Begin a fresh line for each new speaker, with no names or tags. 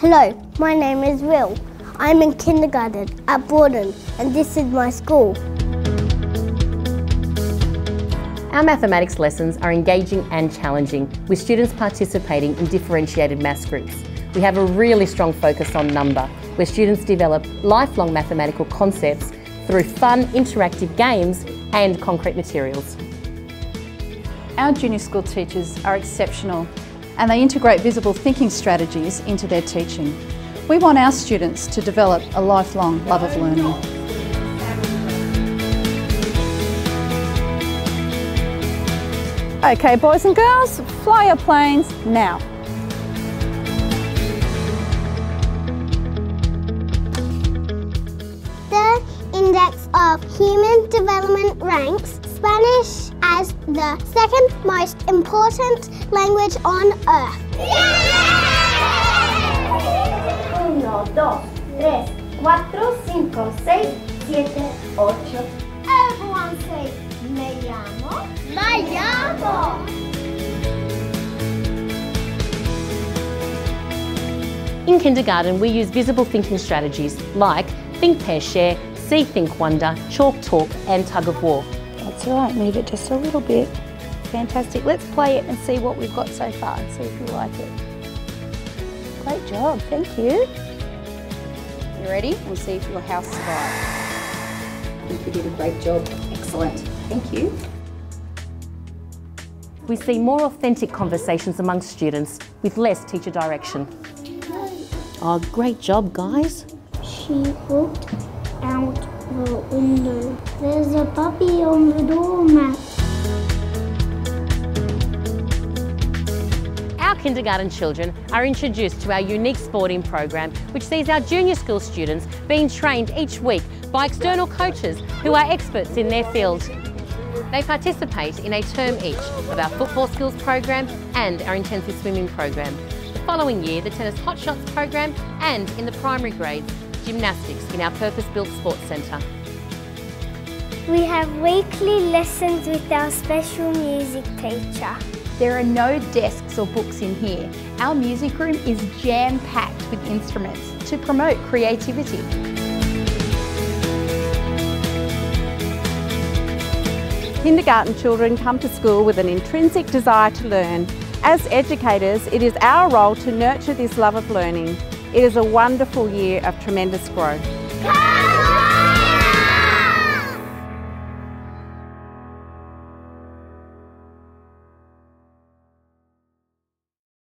Hello, my name is Will. I'm in kindergarten at Broughton and this is my school.
Our mathematics lessons are engaging and challenging, with students participating in differentiated maths groups. We have a really strong focus on number, where students develop lifelong mathematical concepts through fun, interactive games and concrete materials.
Our junior school teachers are exceptional and they integrate visible thinking strategies into their teaching. We want our students to develop a lifelong love of learning. Okay, boys and girls, fly your planes now.
The Index of Human Development ranks Spanish as the second most important language on earth. Uno, dos, tres, cuatro, cinco, seis, siete, ocho. Everyone say, me llamo. Me llamo.
In kindergarten, we use visible thinking strategies like think, pair, share, see, think, wonder, chalk, talk and tug of war.
That's all right, move it just a little bit. Fantastic. Let's play it and see what we've got so far and see if you like it. Great job, thank you. You ready? We'll see if your house survives. I think you did a great job. Excellent. Thank you.
We see more authentic conversations among students with less teacher direction. Oh, great job, guys.
She looked out the window. There's a puppy
Our kindergarten children are introduced to our unique sporting program, which sees our junior school students being trained each week by external coaches who are experts in their field. They participate in a term each of our football skills program and our intensive swimming program. The following year, the tennis hot shots program and in the primary grades, gymnastics in our purpose-built sports centre.
We have weekly lessons with our special music teacher.
There are no desks or books in here. Our music room is jam-packed with instruments to promote creativity.
Kindergarten children come to school with an intrinsic desire to learn. As educators, it is our role to nurture this love of learning. It is a wonderful year of tremendous growth.
Come!